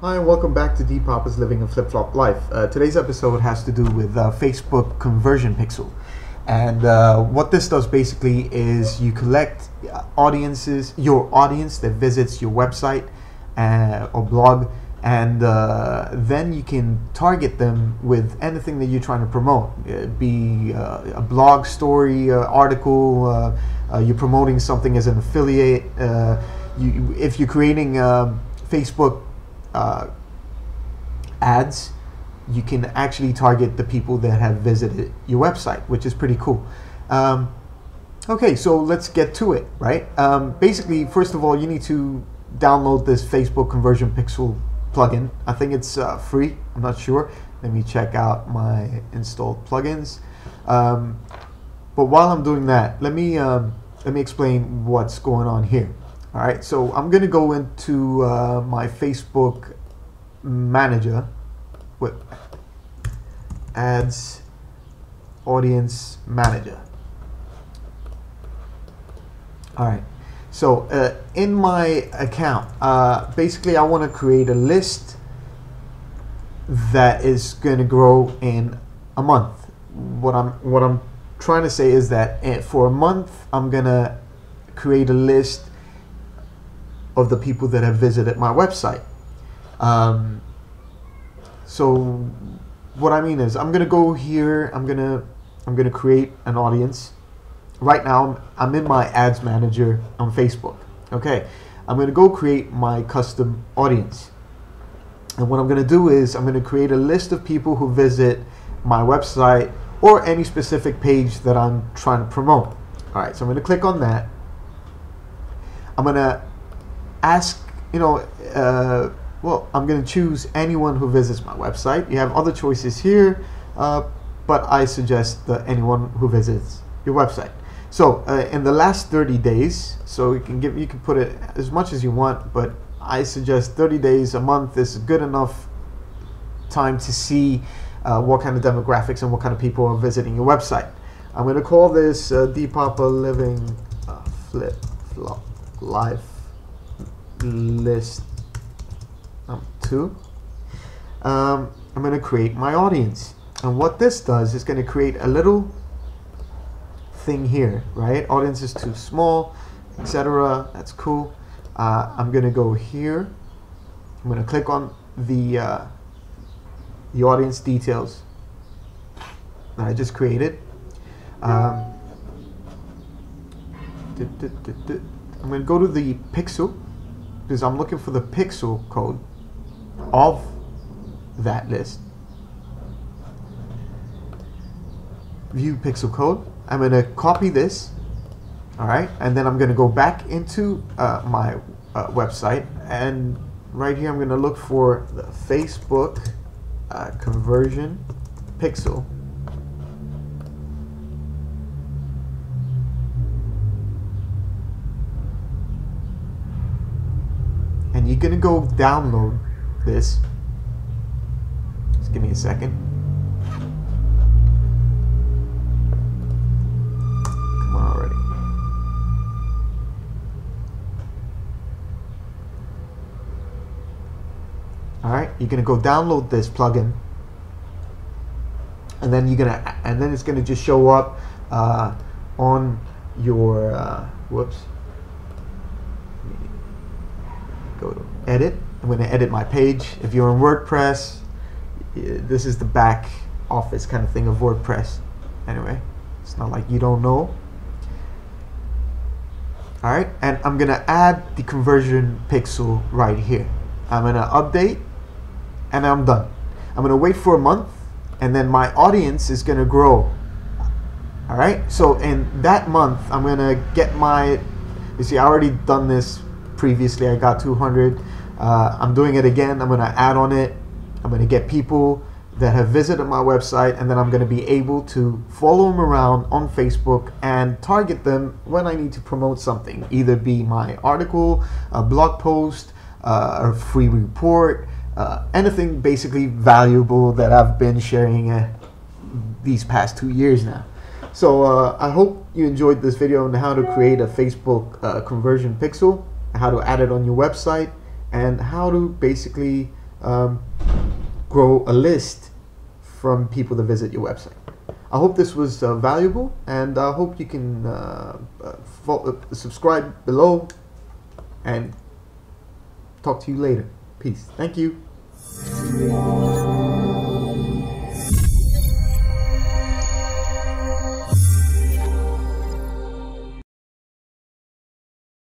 Hi, and welcome back to D-Papa's Living a Flip Flop Life. Uh, today's episode has to do with uh, Facebook Conversion Pixel. And uh, what this does basically is you collect audiences, your audience that visits your website uh, or blog, and uh, then you can target them with anything that you're trying to promote. It uh, be a blog story, article, you're promoting something as an affiliate. you, if you're creating Facebook uh, ads, you can actually target the people that have visited your website, which is pretty cool. Um, okay, so let's get to it, right? Um, basically, first of all, you need to download this Facebook Conversion Pixel plugin. I think it's uh, free. I'm not sure. Let me check out my installed plugins. Um, but while I'm doing that, let me um, let me explain what's going on here. All right, so I'm gonna go into uh, my Facebook manager with ads audience manager. All right, so uh, in my account, uh, basically I want to create a list that is going to grow in a month. What I'm what I'm trying to say is that eh, for a month I'm gonna create a list of the people that have visited my website. Um, so what I mean is I'm gonna go here. I'm gonna I'm gonna create an audience. Right now I'm in my ads manager on Facebook. Okay, I'm gonna go create my custom audience. And what I'm gonna do is I'm gonna create a list of people who visit my website or any specific page that I'm trying to promote. All right, so I'm gonna click on that. I'm gonna ask, you know, uh, well, I'm going to choose anyone who visits my website. You have other choices here, uh, but I suggest anyone who visits your website. So uh, in the last 30 days, so you can give you can put it as much as you want, but I suggest 30 days a month is good enough time to see uh, what kind of demographics and what kind of people are visiting your website. I'm going to call this uh, D-Papa Living uh, Flip Flop Life list um, two. Um, I'm going to create my audience. And what this does is going to create a little thing here, right? Audience is too small, etc. That's cool. Uh, I'm going to go here. I'm going to click on the uh, the audience details that I just created. Um, I'm going to go to the pixel because I'm looking for the pixel code of that list. View pixel code. I'm going to copy this, all right, and then I'm going to go back into uh, my uh, website, and right here I'm going to look for the Facebook uh, conversion pixel. You're gonna go download this? Just give me a second. Come on already. Alright you're gonna go download this plugin. And then you're gonna and then it's gonna just show up uh, on your uh, whoops go to edit. I'm going to edit my page. If you're in WordPress, this is the back office kind of thing of WordPress. Anyway, it's not like you don't know. All right, and I'm going to add the conversion pixel right here. I'm going to update and I'm done. I'm going to wait for a month and then my audience is going to grow. All right, so in that month, I'm going to get my, you see, I already done this previously I got 200. Uh, I'm doing it again. I'm going to add on it. I'm going to get people that have visited my website and then I'm going to be able to follow them around on Facebook and target them when I need to promote something, either be my article, a blog post, uh, a free report, uh, anything basically valuable that I've been sharing uh, these past two years now. So uh, I hope you enjoyed this video on how to create a Facebook uh, conversion pixel how to add it on your website, and how to basically um, grow a list from people that visit your website. I hope this was uh, valuable, and I hope you can uh, uh, uh, subscribe below and talk to you later. Peace. Thank you.